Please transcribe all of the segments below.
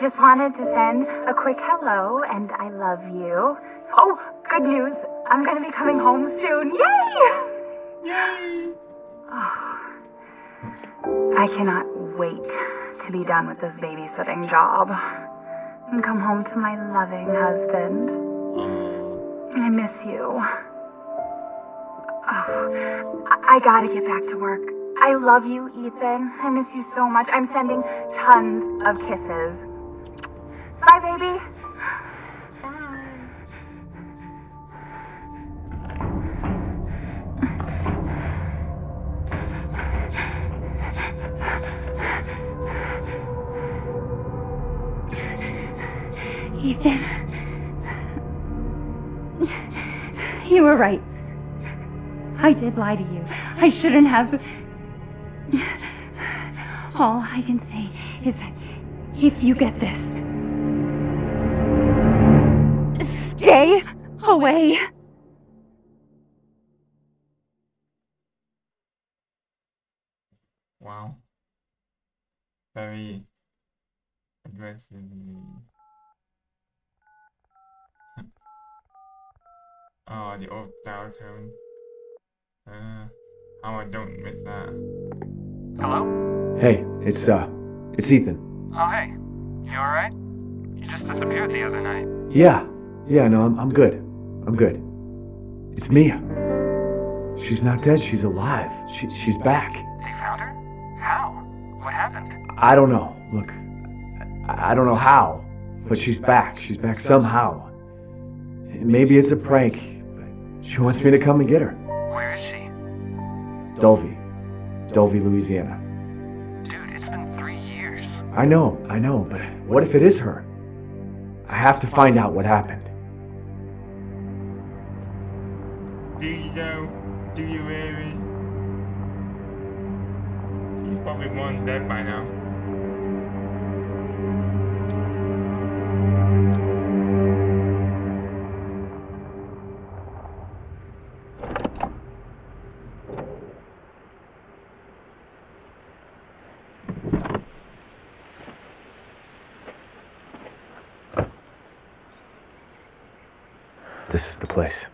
just wanted to send a quick hello and I love you. Oh, good news! I'm gonna be coming home soon. Yay! Yay! I cannot wait to be done with this babysitting job and come home to my loving husband. Oh, I miss you. Oh, I, I gotta get back to work. I love you, Ethan. I miss you so much. I'm sending tons of kisses. Bye, baby. Ethan. You were right. I did lie to you. I shouldn't have. All I can say is that if you get this, stay away. wow. Very aggressive. oh, the old dial tone. Uh, how I don't miss that. Hello? Hey, it's uh, it's Ethan. Oh, hey. You alright? You just disappeared the other night. Yeah, yeah, no, I'm I'm good. I'm good. It's Mia. She's not dead. She's alive. She she's back. They found her? How? What happened? I don't know. Look, I, I don't know how, but she's back. She's back somehow. Maybe it's a prank. But she wants me to come and get her. Where is she? Dulvey, Dulvey, Louisiana. Dude, it's been three years. I know, I know, but what if it is her? I have to find out what happened. Dead by now. This is the place.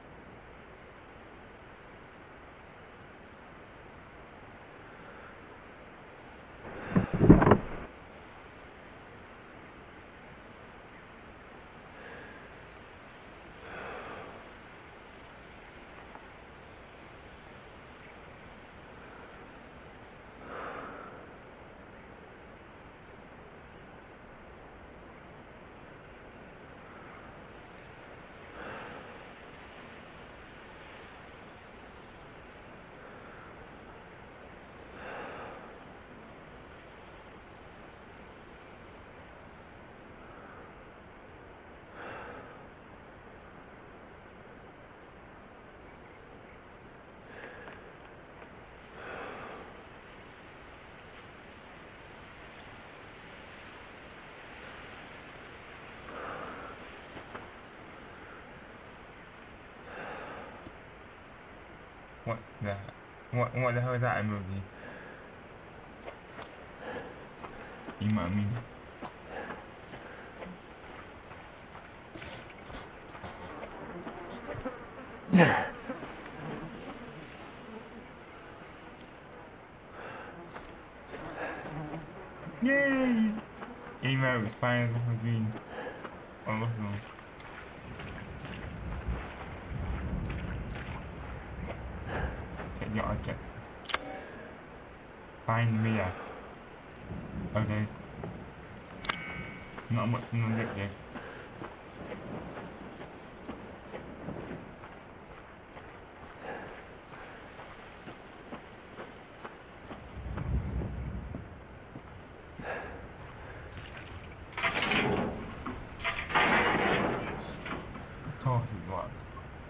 What the? What what the hell is that movie? You know mean? Yay! Email is fine as a green. Awesome. Check your object. Find Mia. Okay. Not much to look this.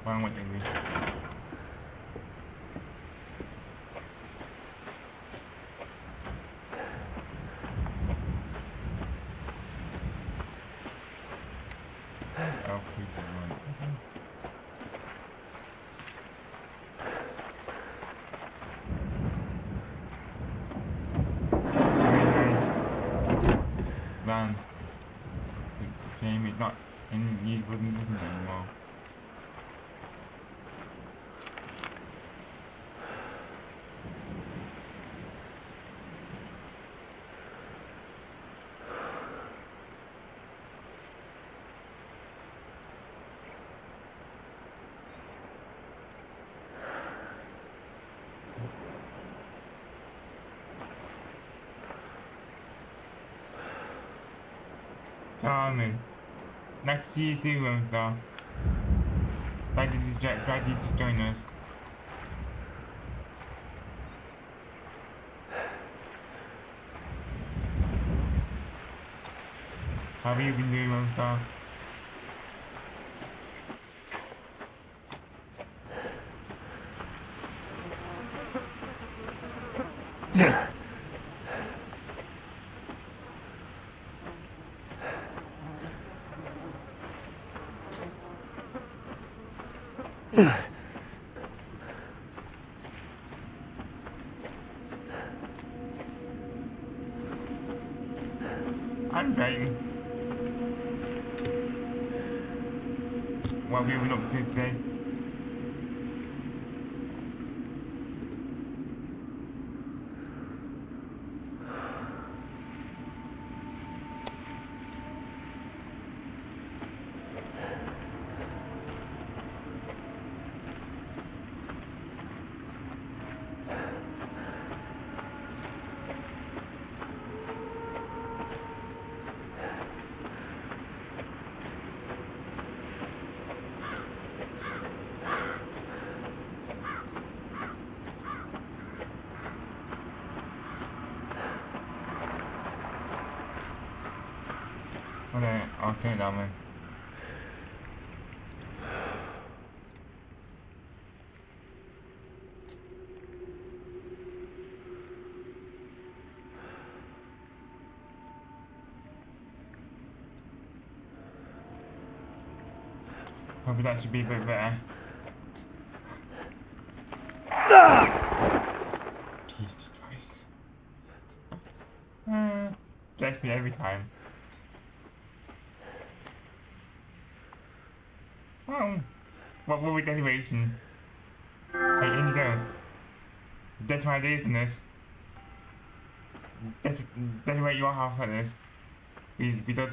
Why won't they be? Oh, people run. Very nice. Man, it's a shame it's not in use wooden business anymore. To see you too, Lone Glad you glad you to join us. How have you been doing, Lone Star? I'm writing. What have you been up to today? I'll take that. Hopefully that should be a bit better. Jesus Christ. Uh, gets me every time. Oh, what will we decoration? Hmm. Hey, in you. That's my idea from this. That's, decorate your house like this. We, we did.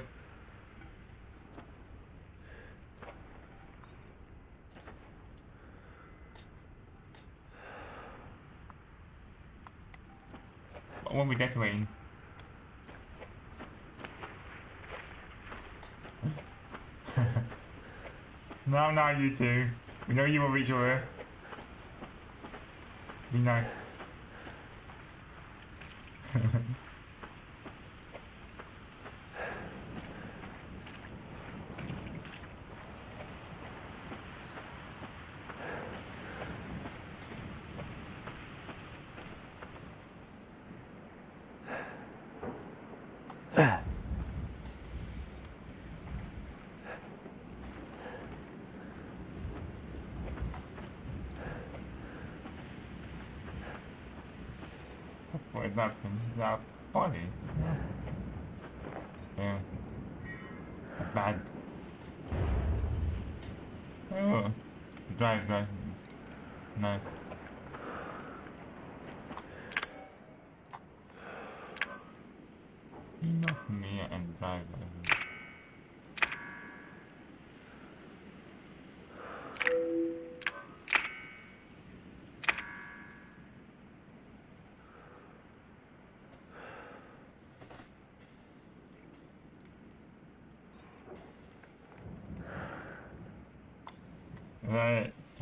What will we decorating? No, no, you two. We know you will reach your earth. Be nice.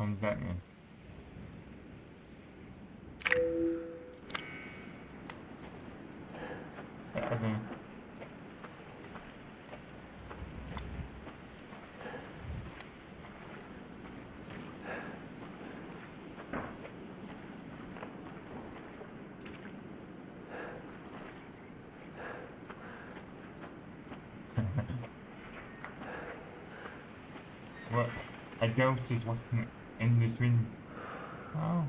What does that mean? what? I don't is what in room. Oh.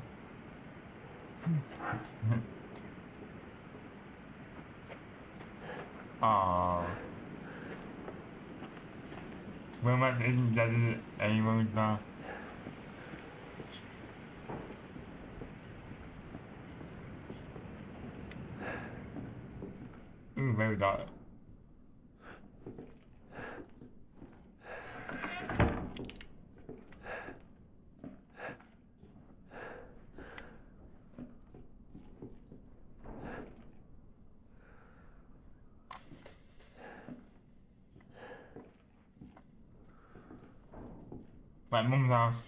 Aww. Well, much isn't that anyone now? Ooh, very dark. My mum's house.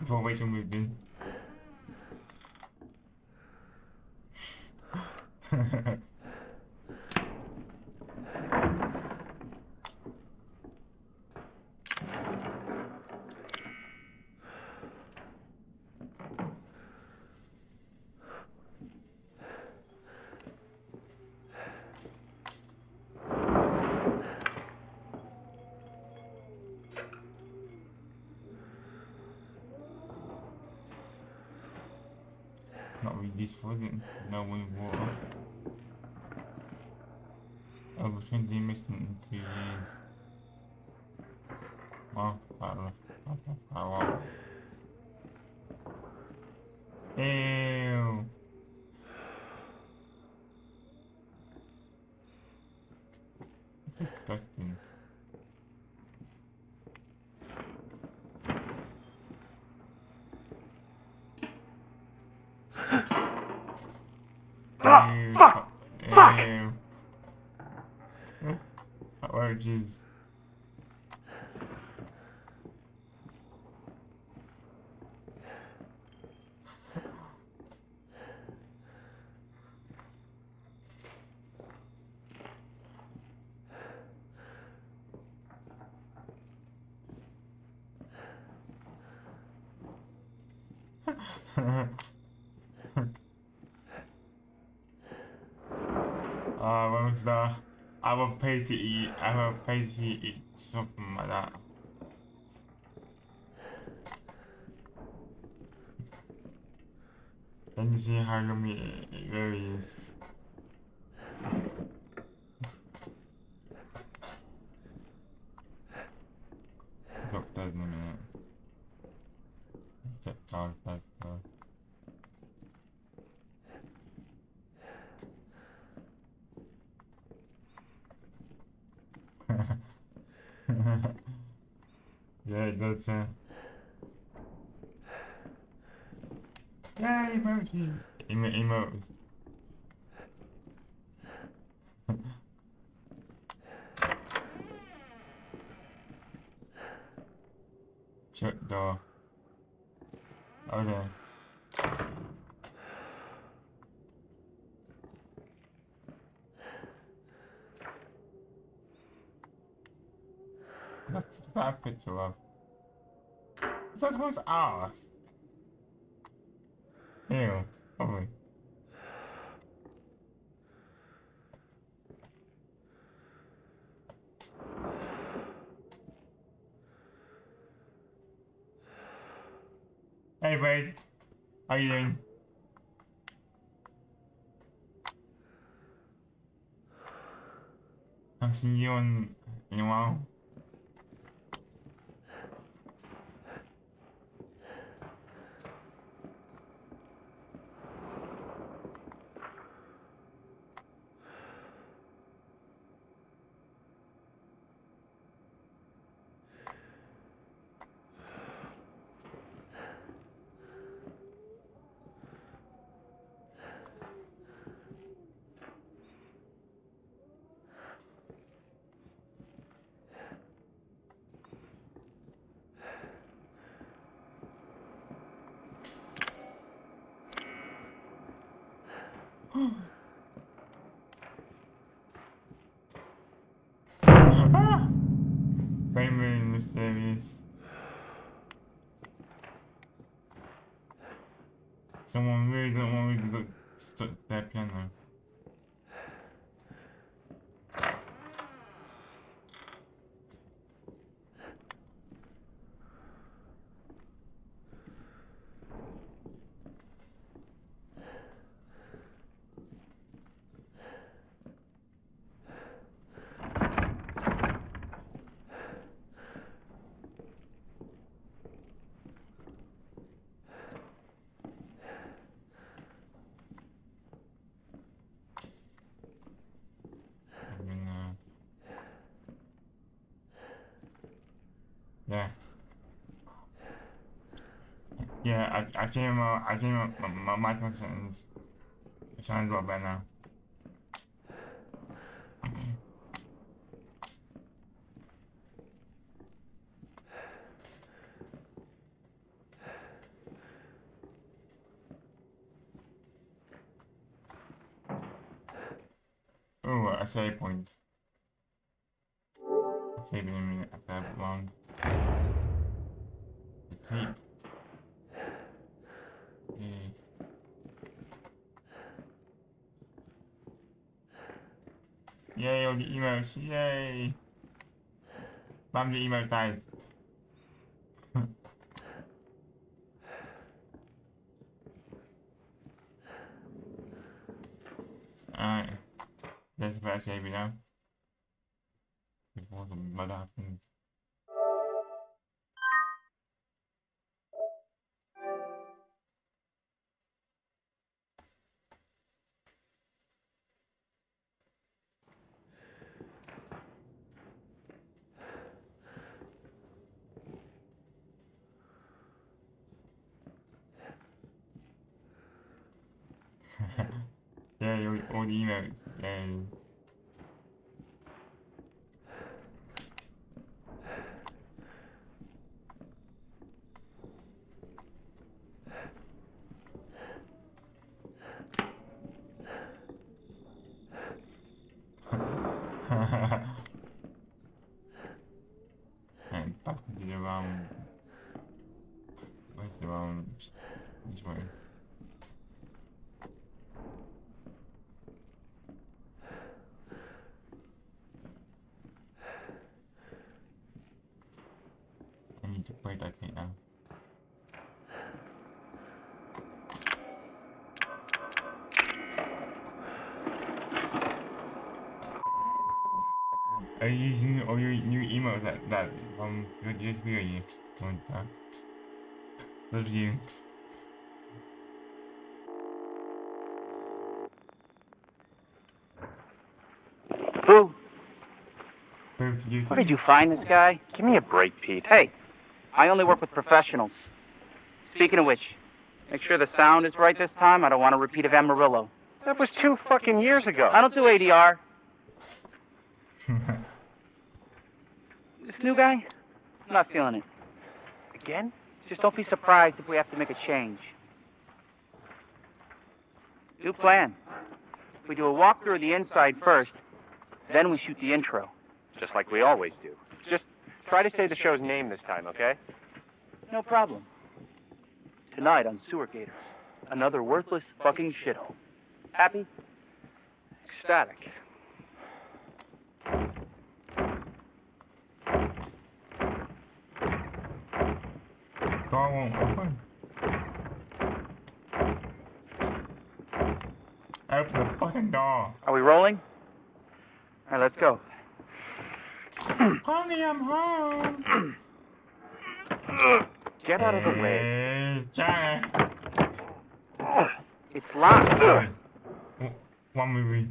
Before Rachel moved in. Not wasn't? No winning water. Over 20 missing in two years. Well, I. I how well. Ew. Disgusting. Ah, Ew. fuck! Fuck! Ew. Outrageous. Uh, what was the? I will pay to eat. I will pay to eat something like that. Let me see how yummy it, really is. Look dead in a minute. Get down, down, down. Yeah, it does, yeah. Emoji! Emo emotes. Shut door. Okay. What's that a picture of? That someone's ass? Ew, probably. Hey, Wade. How you doing? I've seen you on in a while. Very mysterious. Someone really don't want me to go stuck their piano. I, I my, I changed my, my, my microphone settings. It sounds lot better now. Oh, a save point. I'll save it in a minute after I've long. The tape. Yay. Yay, emails, yay! The email died. Alright. That's save it now. Before some murder happens. yeah, all, all the emails. Yay. and back to the round. Where's the round? This way. I need to play that game now. Are you using all your new emails that that from your USB or you don't uh, loves you. Who? Prove to you. Where did you find this guy? Give me a break, Pete. Hey, I only work with professionals. Speaking of which, make sure the sound is right this time. I don't want a repeat of Amarillo. That was two fucking years ago. I don't do ADR. This new guy, I'm not feeling it. Again? Just don't be surprised if we have to make a change. New plan. We do a walkthrough of the inside first, then we shoot the intro. Just like we always do. Just try to say the show's name this time, okay? No problem. Tonight on Sewer Gators, another worthless fucking shithole. Happy? Ecstatic. Door won't open. Open the fucking door. Are we rolling? All right, let's go. Honey, I'm home. Get out of the way. It's. It's locked. One movie.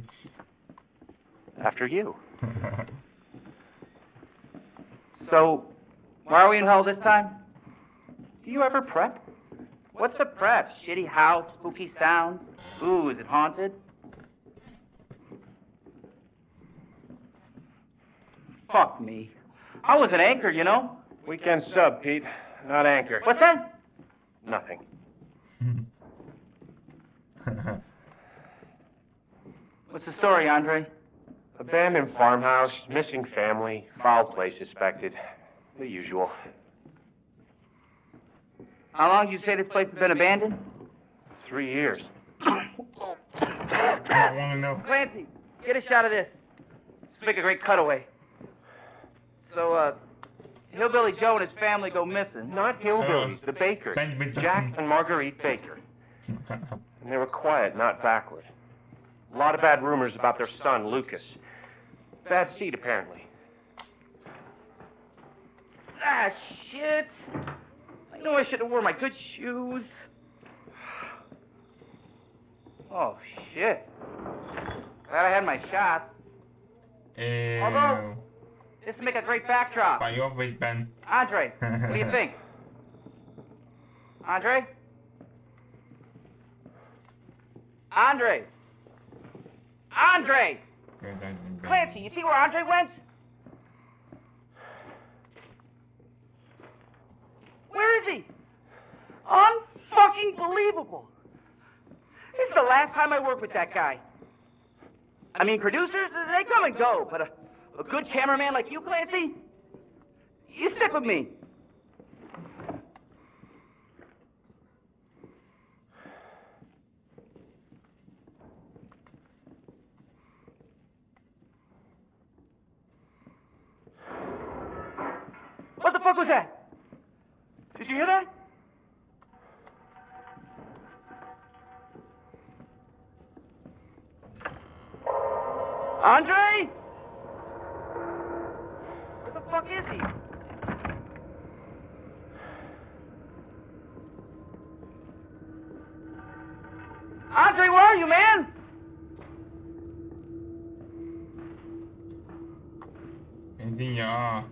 After you. So, why are we in hell this time? Do you ever prep? What's the prep? Shitty house, spooky sounds? Ooh, is it haunted? Fuck me. I was an anchor, you know? Weekend sub, Pete. Not anchor. What's that? Nothing. What's the story, Andre? Abandoned farmhouse, missing family, foul play suspected. The usual. How long did you say this place has been abandoned? Three years. I want to know. Clancy, get a shot of this. Let's make a great cutaway. So, uh, Hillbilly Joe and his family go missing. Not hillbillies, the Bakers. Benjamin Jack and Marguerite Baker. And they were quiet, not backward. A lot of bad rumors about their son, Lucas. Bad seed, apparently. Ah, shit. I knew I should have worn my good shoes. Oh, shit. Glad I had my shots. Ew. Although- This would make a great backdrop. By your face, Ben. Andre, what do you think? Andre? Andre! Andre! Good, I didn't- Clancy, you see where Andre went? Where is he? Unfucking believable. This is the last time I work with that guy. I mean, producers, they come and go, but a, a good cameraman like you, Clancy, you stick with me. What the fuck was that? Did you hear that? Andre? Where the fuck is he? Andre, where are you, man? In your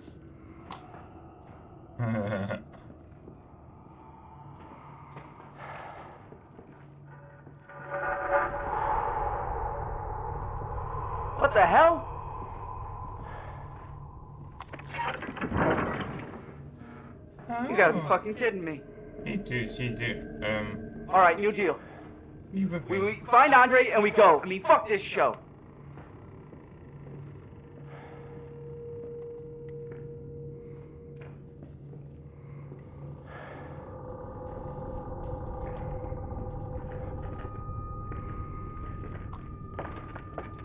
the hell? You gotta be fucking kidding me. He do, she do. Um, All right, new deal. we We, we find Andre and we go. I mean, fuck this show.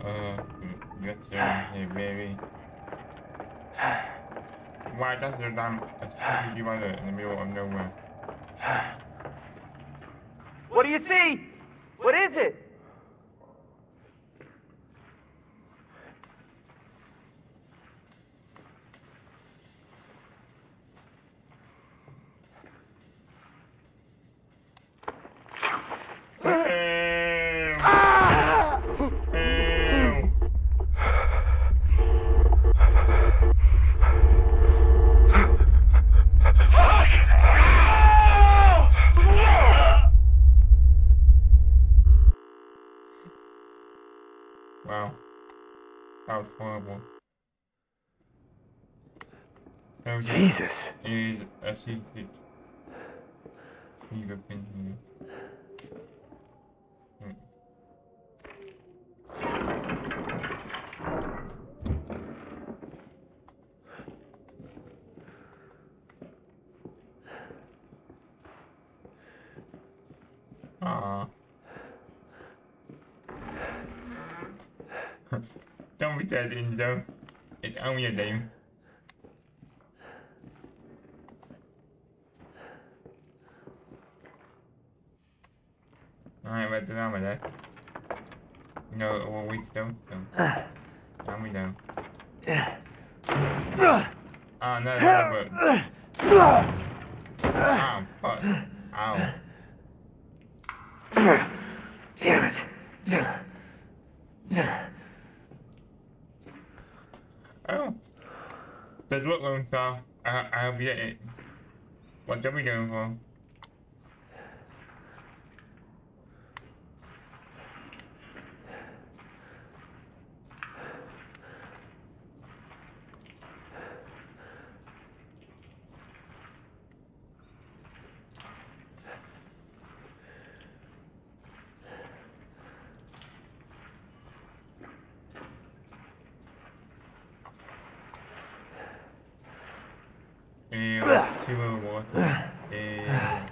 Uh, let's see, hey baby. Why does the damn stupid mother in the middle of nowhere? What do you see? What is it? Ew. Wow. That was horrible. Jesus. is a secret. Secret thing here. Hmm. Aw. Don't be that in though. It's only a game. Alright, but now with that. No, well, we don't. don't. Now we know. Oh, no, no, but. Ow, fuck. Ow. Damn it. Oh. Does look like so. I, I'll be it. What are we going for? Eh, two of water. Eh,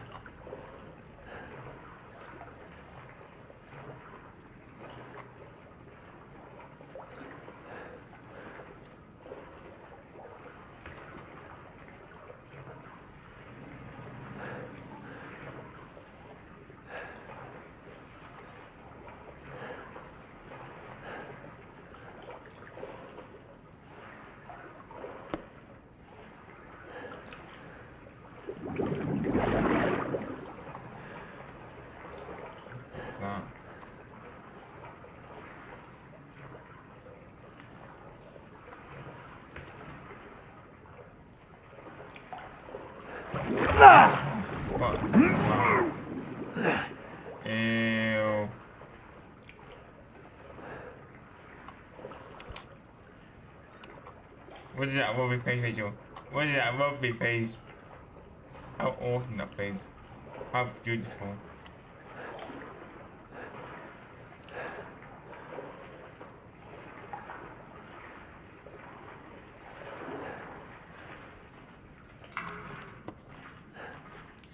that. What? Wow. Ew. What is that Wolfie face, Rachel? What is that Wolfie face? How awesome that face. How beautiful.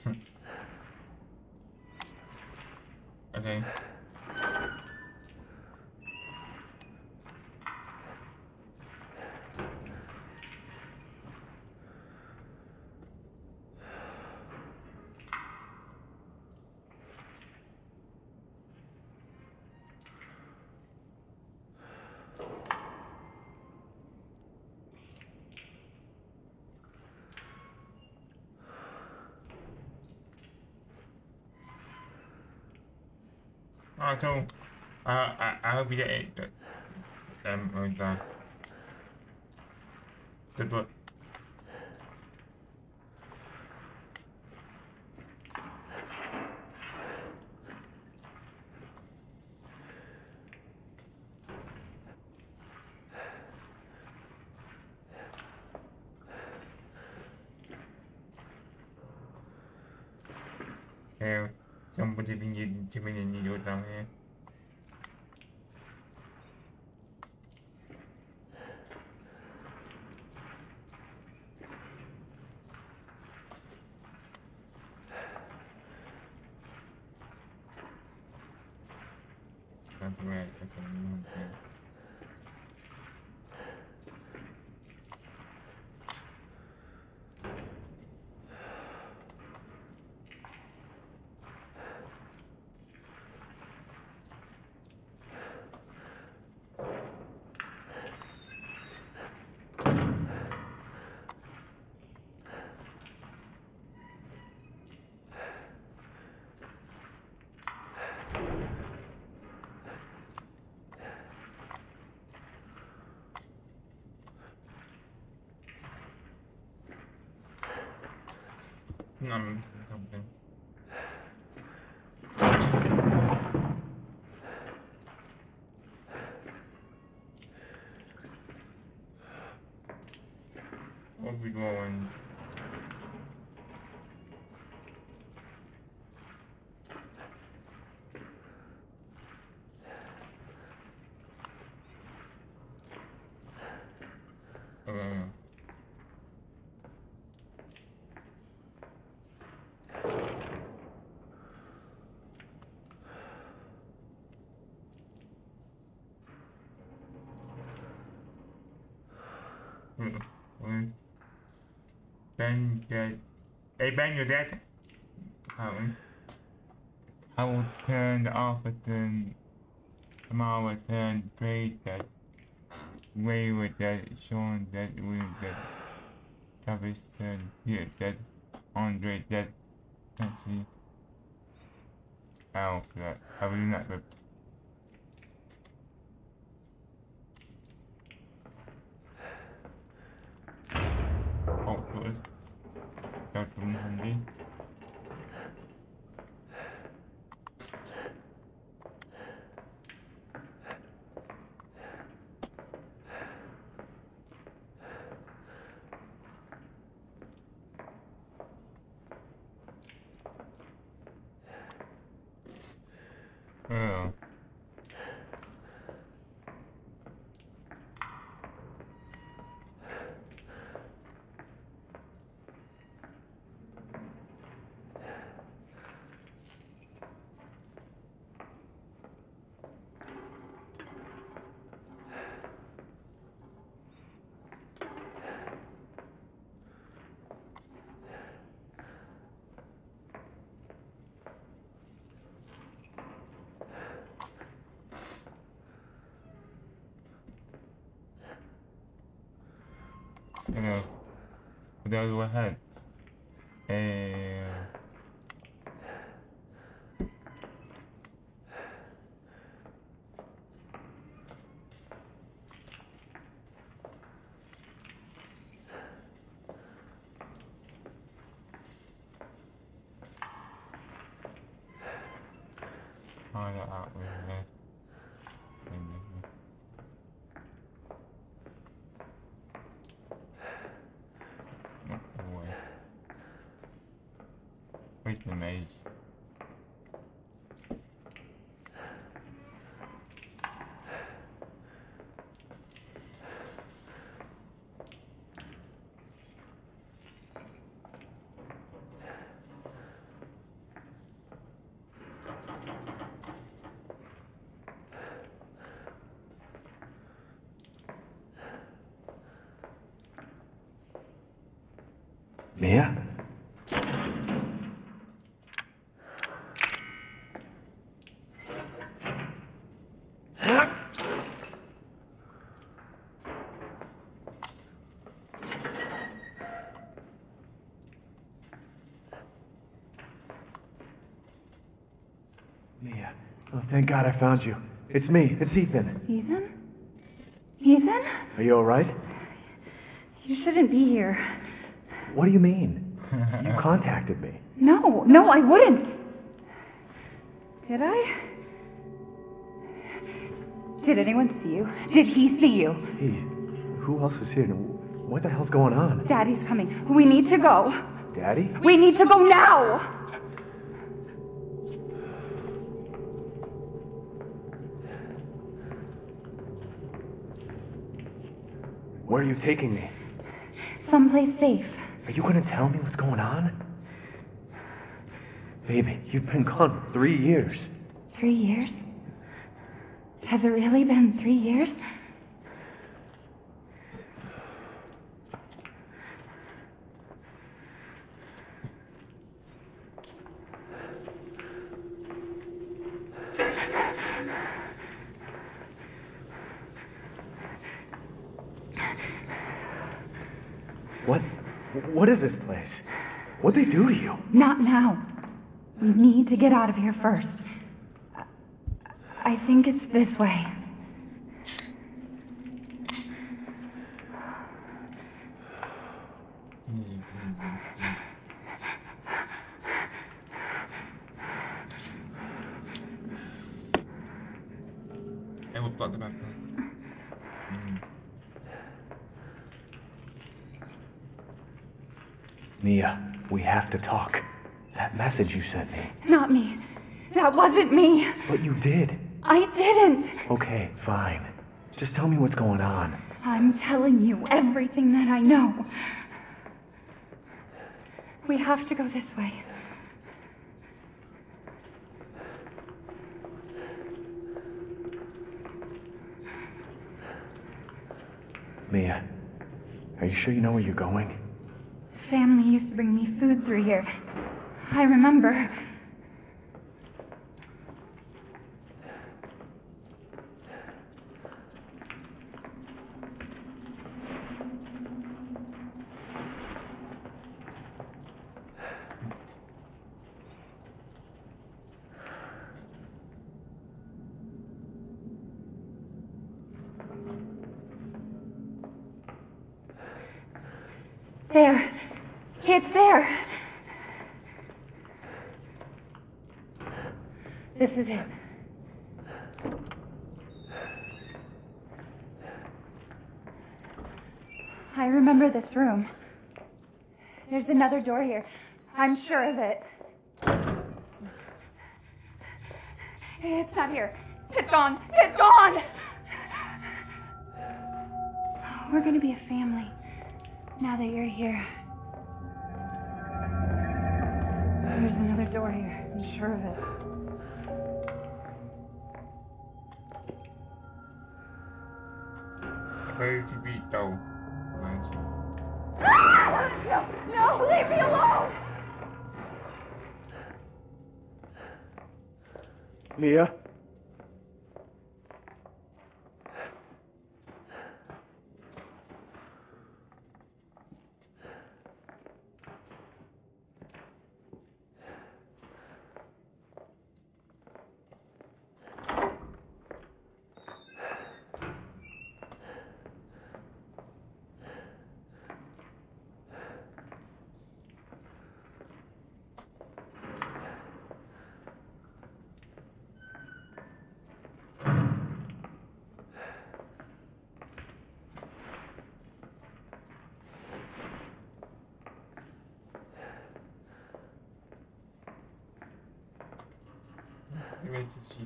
okay. Oh, cool. Uh, I, I hope you get it. Um, with, uh, good luck. Uhum. Um, something. What we going? Uh, Mm, mm. Ben dead. Hey Ben, you're dead. I eh? will turn the officer. Tomorrow will turn Praise that. Way with that. Sean that. William that. Travis turn. Here that. Andre that. Nancy. Al for that. I will not rip. Oh, good. Got from handy. Oh. you know, that was what The maze? Mia? Mia. Oh, thank God I found you. It's me. It's Ethan. Ethan? Ethan? Are you alright? You shouldn't be here. What do you mean? You contacted me. No, no, I wouldn't. Did I? Did anyone see you? Did he see you? Hey, who else is here? What the hell's going on? Daddy's coming. We need to go. Daddy? We need to go now! Where are you taking me? Someplace safe. Are you gonna tell me what's going on? Baby, you've been gone for three years. Three years? Has it really been three years? What? What is this place? What'd they do to you? Not now. We need to get out of here first. I- I think it's this way. Hey, we'll talk about that. Mia, we have to talk. That message you sent me. Not me. That wasn't me. But you did. I didn't. Okay, fine. Just tell me what's going on. I'm telling you everything that I know. We have to go this way. Mia, are you sure you know where you're going? Family used to bring me food through here. I remember. There. It's there. This is it. I remember this room. There's another door here. I'm sure of it. It's not here. It's gone. It's gone. We're gonna be a family now that you're here. There's another door here. I'm sure of it. Where to be though? No, no, leave me alone! Mia?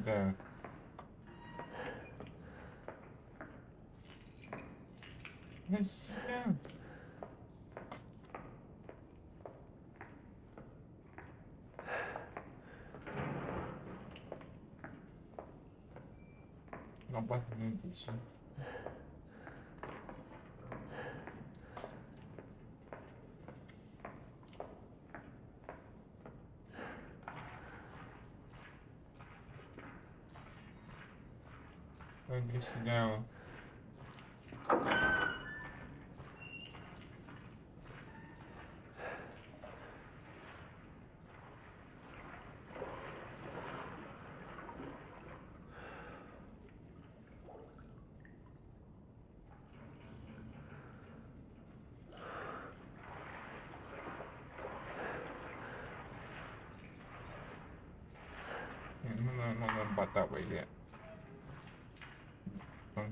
Where did she go? Where did she go? Not button did she? Where did she go? Yeah, No, no, no, but that way yet.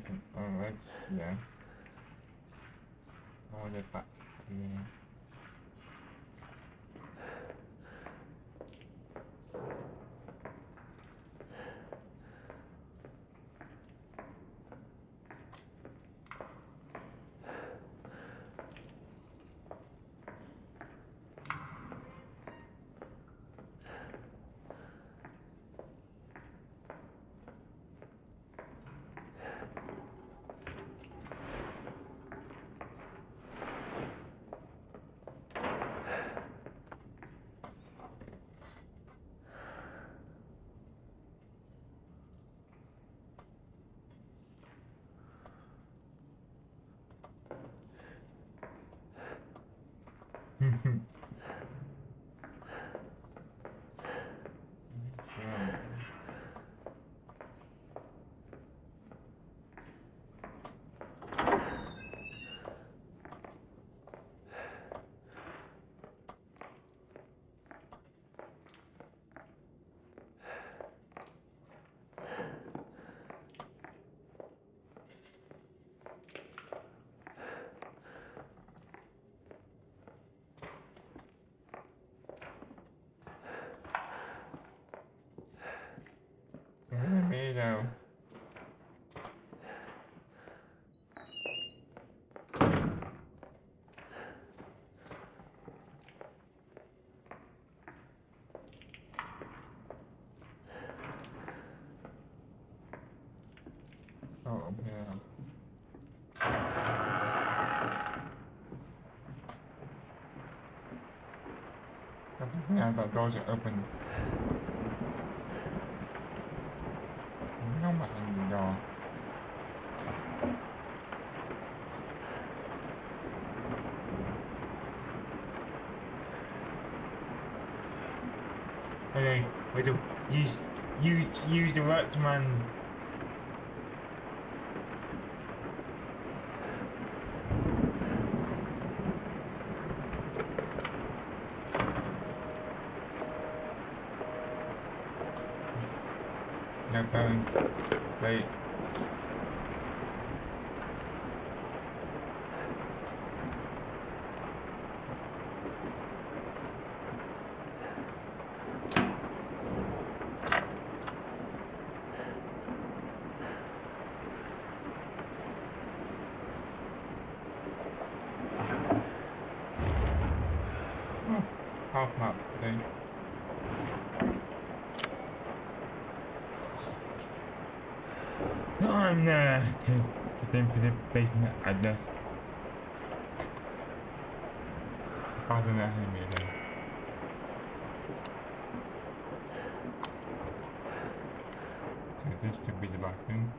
Something, oh, let's, yeah. Oh, the back, yeah. Yeah. Now. Oh, yeah. The doors are open. Wait to use use use the workman No going. Wait. Oh, half map thing. I'm there to the basement address. Pardon should be the bathroom.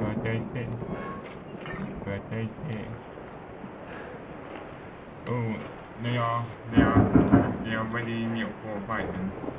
Rotate. Rotate. Oh, they are, they are, they are ready meal for fighting.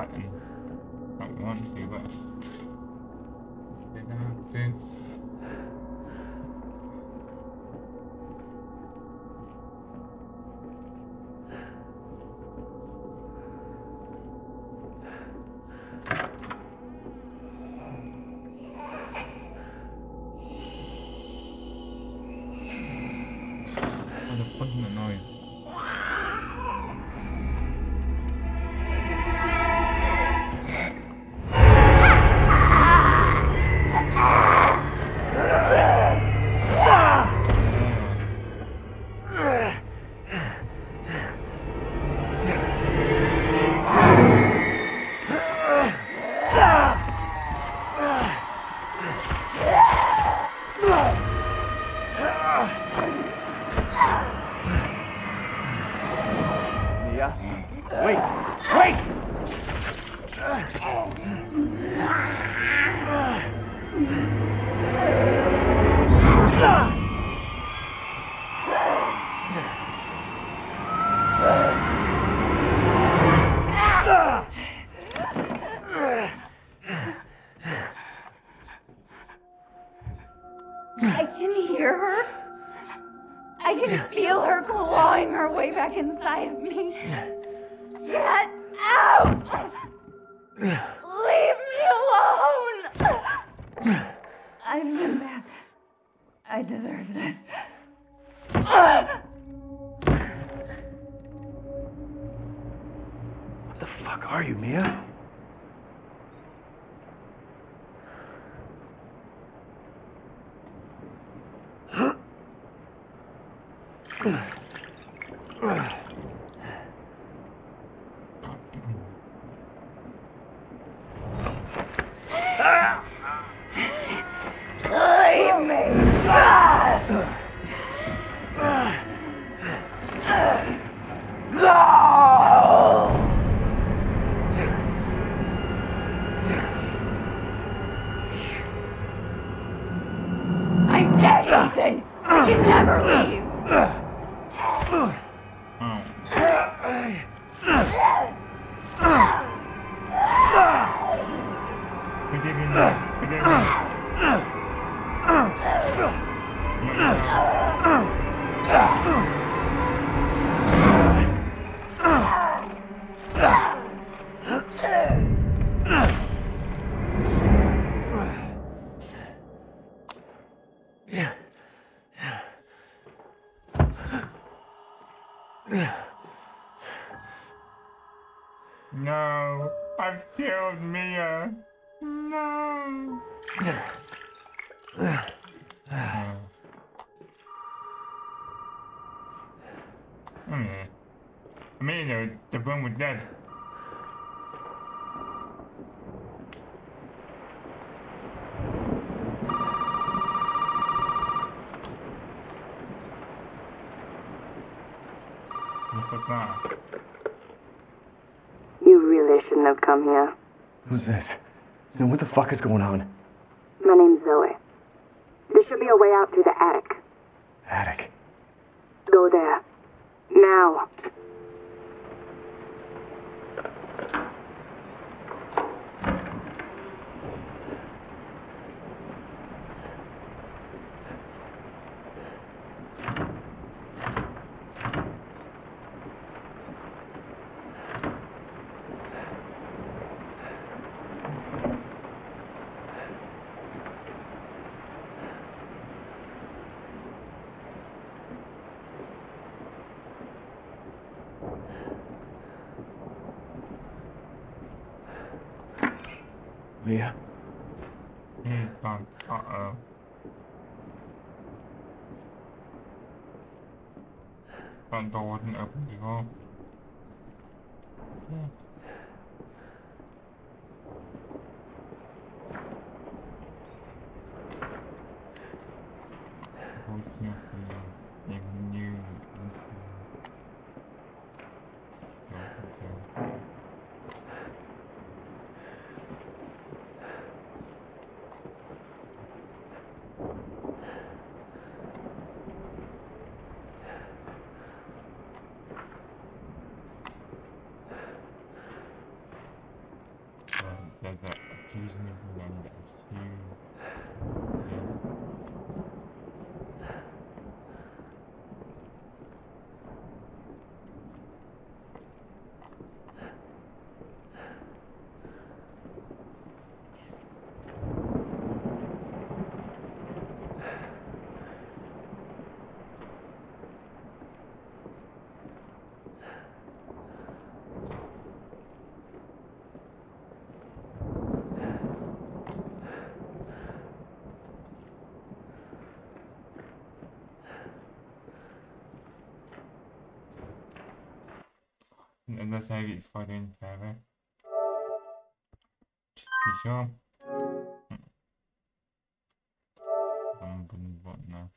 Button. No, I've killed Mia. No. Hmm. I mean, the, the one was dead. the facade. You really shouldn't have come here. Who's this? And what the fuck is going on? My name's Zoe. There should be a way out through the attic. Attic. 嗯 that, that accuse me of one that's you. Yeah. That's how it's fucking forever. Be sure. Hmm. I'm gonna what now?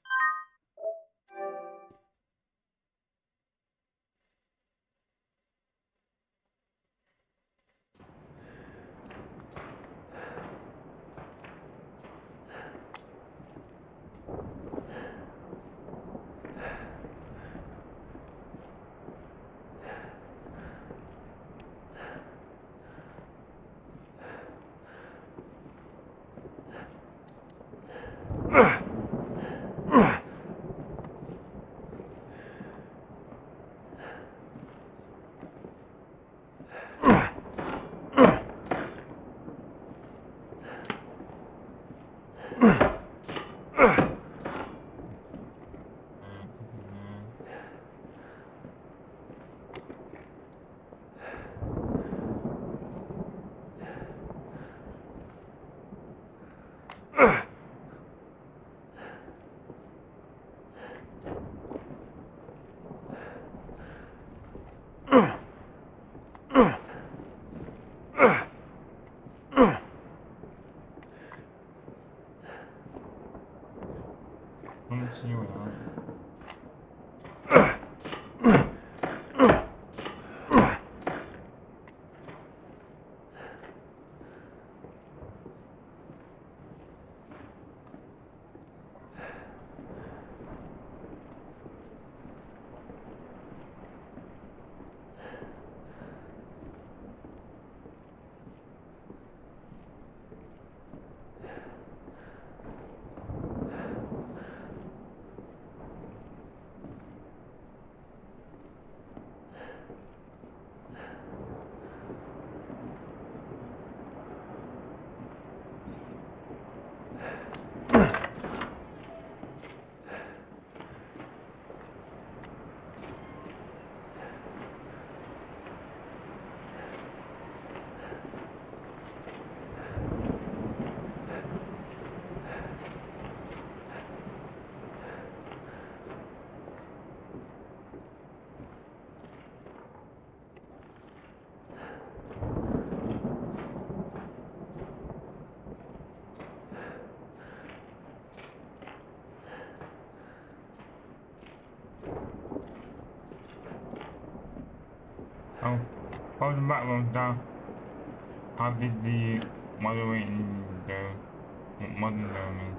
Oh, hold the back rows down. How did the moderating go? Modern go, I mean.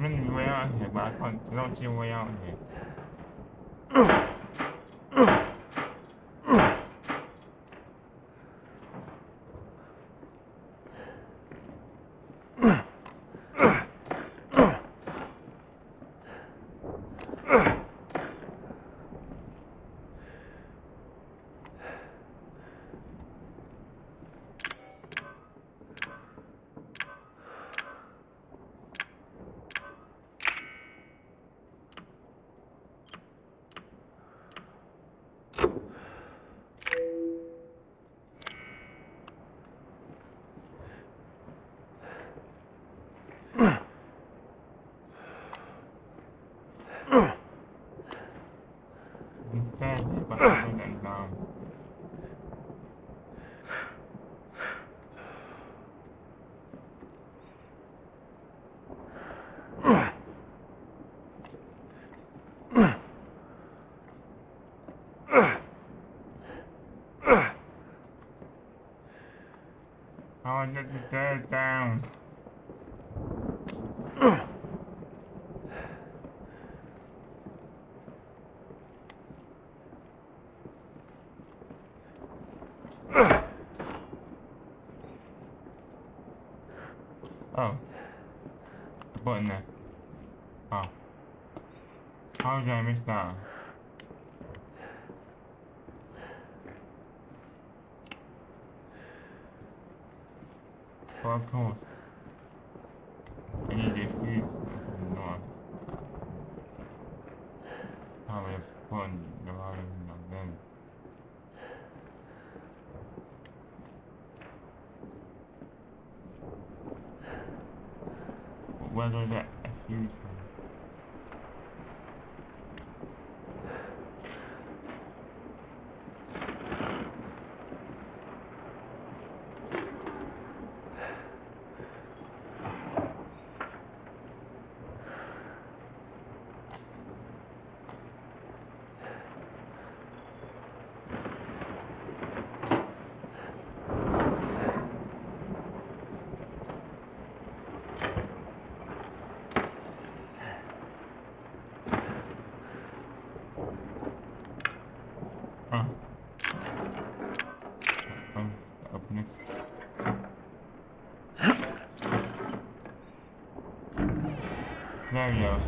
There's a way but I can't, don't see a way out here. Oh, I let the dirt down. Oh. The button there. Oh. How did I miss that? Well, of course. I need a fuse north. Probably have fun rather than them. Whether that a from Huh. Oh, open this. There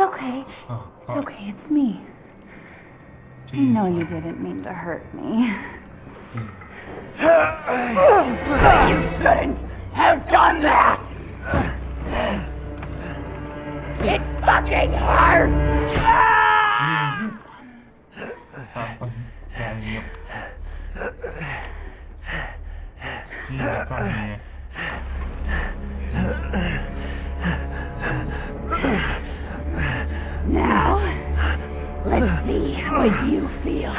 It's okay. Oh, it's okay. It's me. Jeez. I know you didn't mean to hurt me. Hmm. you shouldn't Let's see how you feel.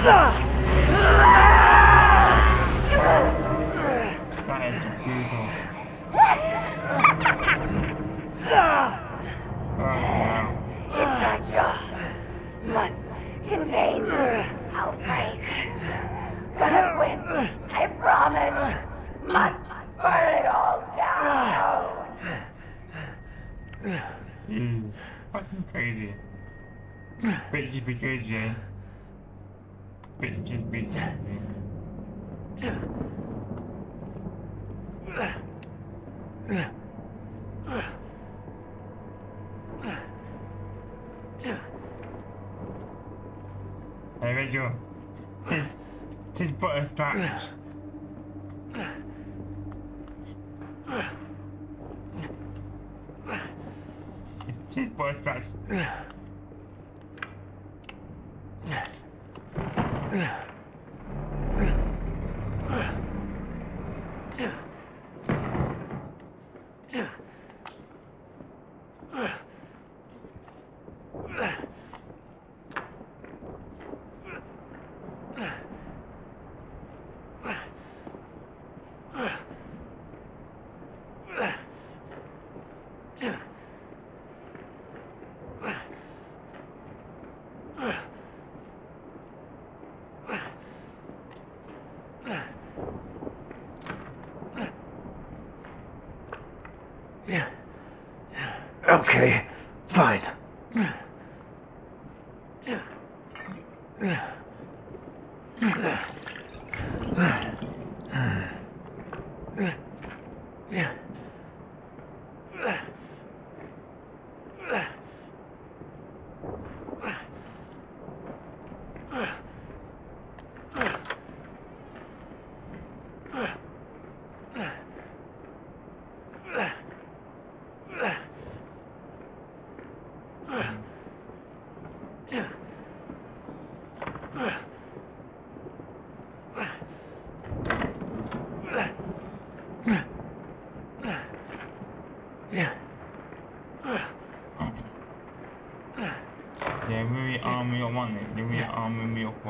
That is. Bitches be good, Jay. Bitches be good, Jay.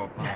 pop.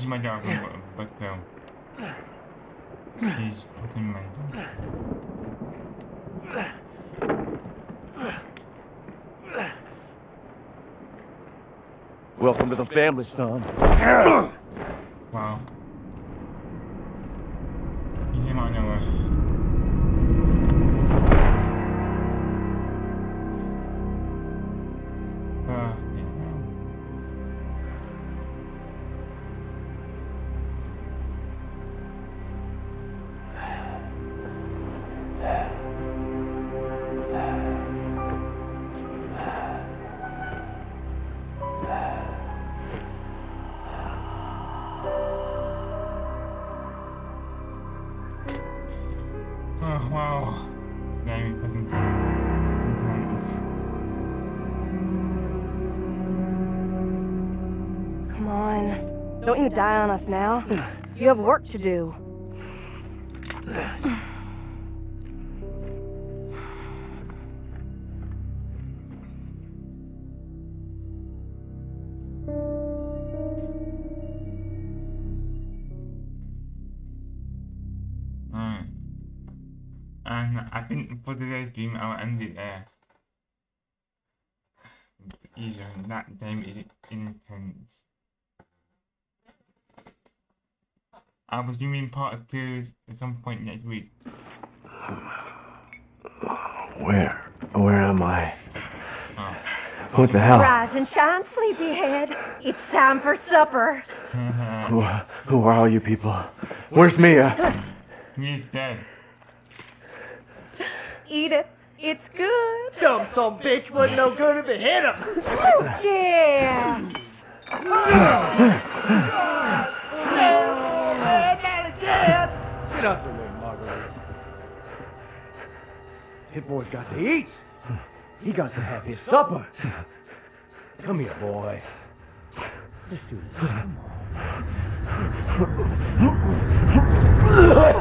I know she's my dog, but still. She's fucking mental. Welcome to the family, son. us now. You have work to do. Part two at some point next week. Where? Where am I? Oh. What the hell? Rise and shine, sleepyhead. It's time for supper. Who, who are all you people? Where's Mia? He's dead. Eat it. It's good. Dumb son bitch wasn't no good if it hit him. Yes. Get out the way, Marguerite. Hit boy's got to eat. He got to have his supper. Come here, boy. Let's do this. Come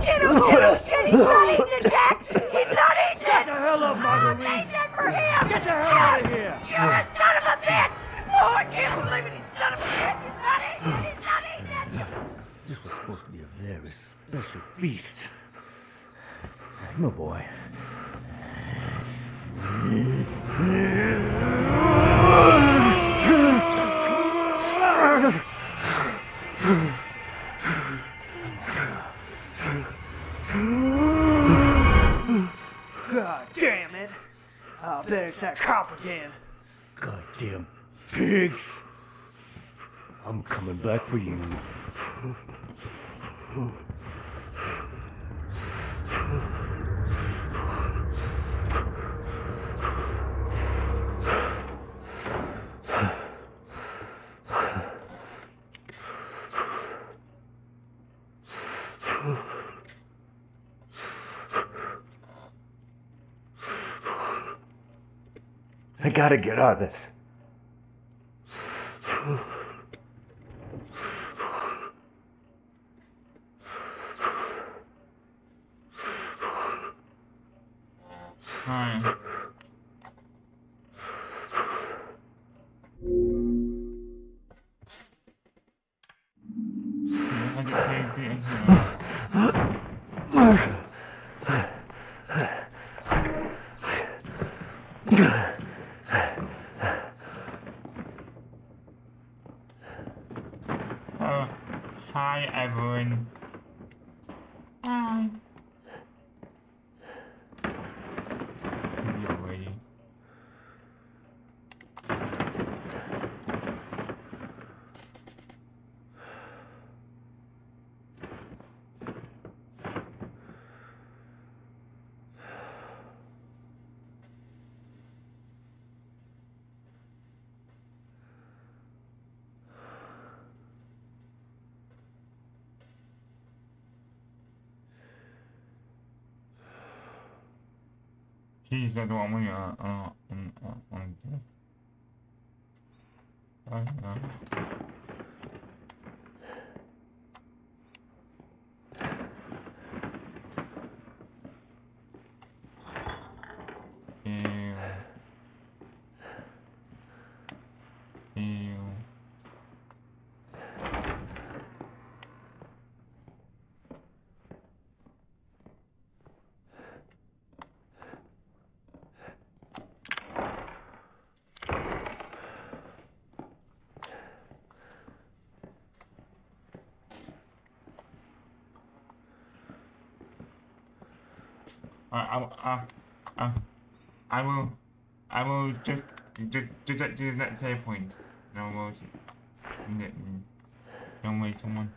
Shit, oh shit, oh shit. He's not eating it, Jack. He's not eating it. Get the hell up, Marguerite. I made that for him. Get the hell out of here. You're a son of a bitch. I can't believe it. He's son of a bitch. He's not eating it. He's not eating it. This was supposed to be a very special feast. On, boy. God damn it! I'll bet it's that cop again. Goddamn pigs! I'm coming back for you. I gotta get out of this. Alright. I just saved the internet. Oh, hi everyone. Hi. Video ready. Jeez, I don't want to, uh, uh, um, uh, um, uh, uh, Ew. Ew. I, I, I, will, I will just, just, just do the next save point. No, we'll, don't wait someone.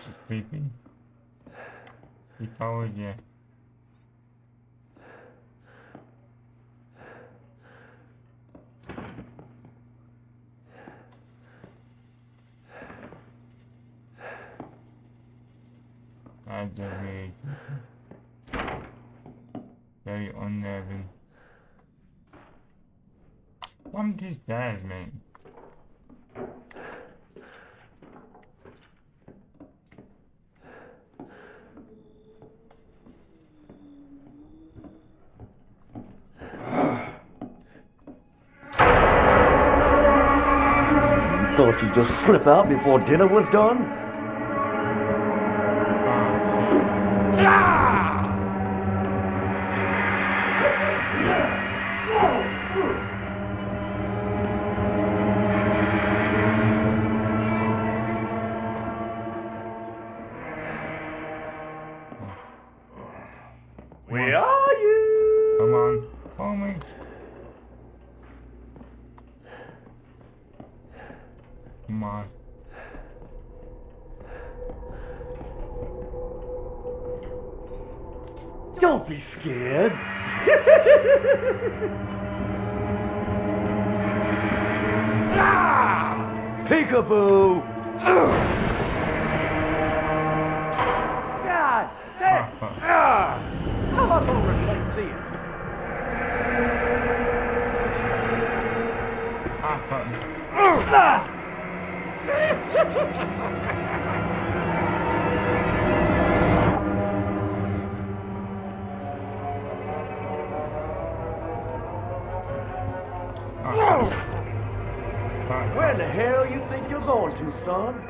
That's just creepy. He followed you. That's just very. Very unnerving. What these guys, man? Thought you'd just slip out before dinner was done? Tucson.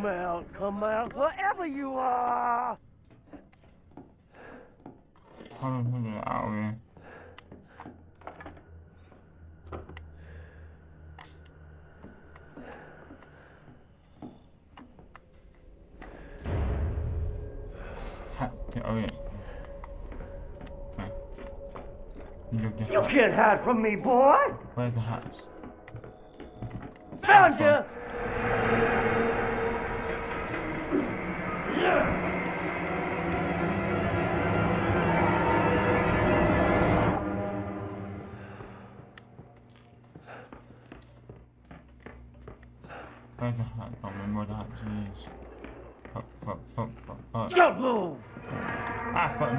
Come out, come out, wherever you are! Come on, hold on, out, man. Oh yeah. Okay. You, you can't hide from me, boy! Where's the house? Found you! jeez. Fuck, fuck, fuck, fuck, fuck. Don't move! Ah, fuck.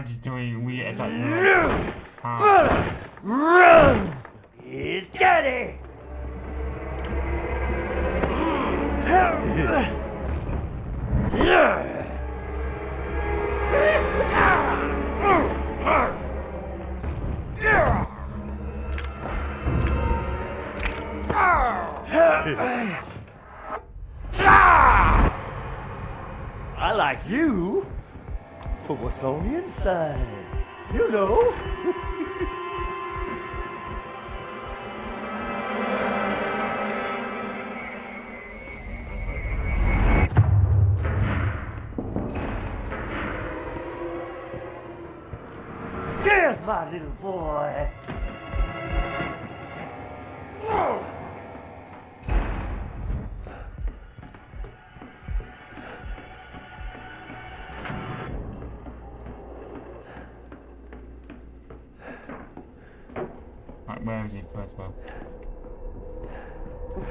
I'm just doing weird. attack.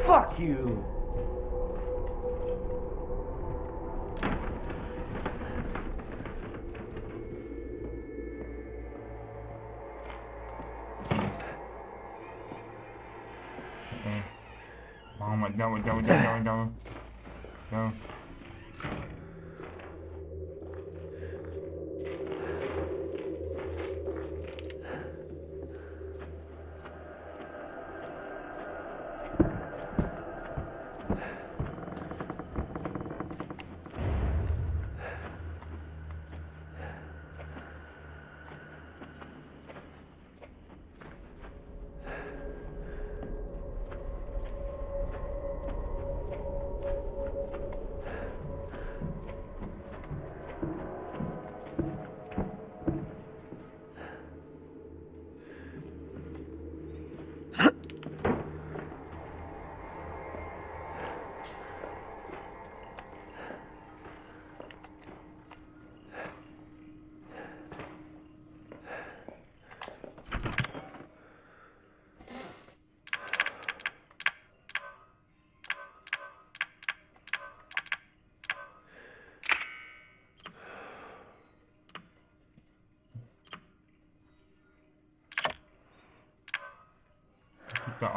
Fuck you! That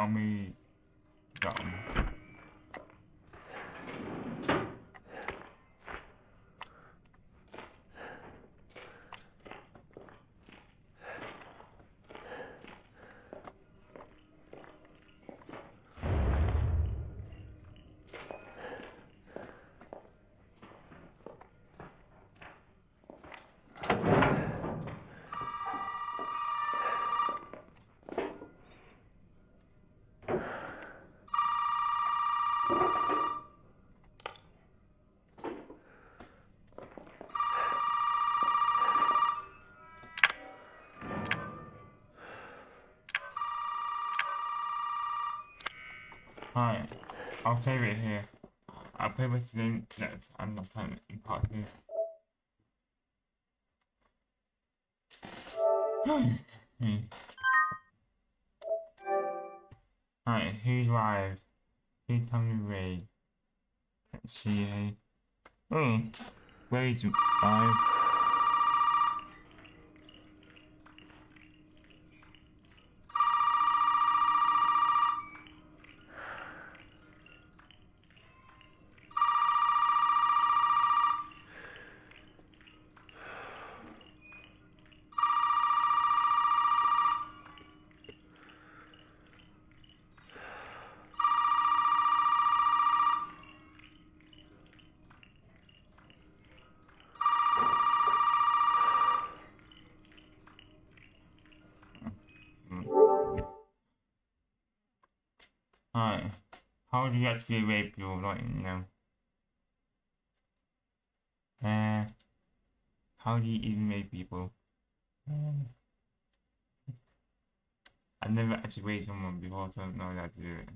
Hi, I'll save it here. I'll play with the internet and not time in part two. Alright, who's live? Who tell me Ray? Let's see, hey. Oh, Ray's live. Actually rape your writing now? Uh, how do you even rape people? Um, I've never actually raped someone before, so I don't know how to do it.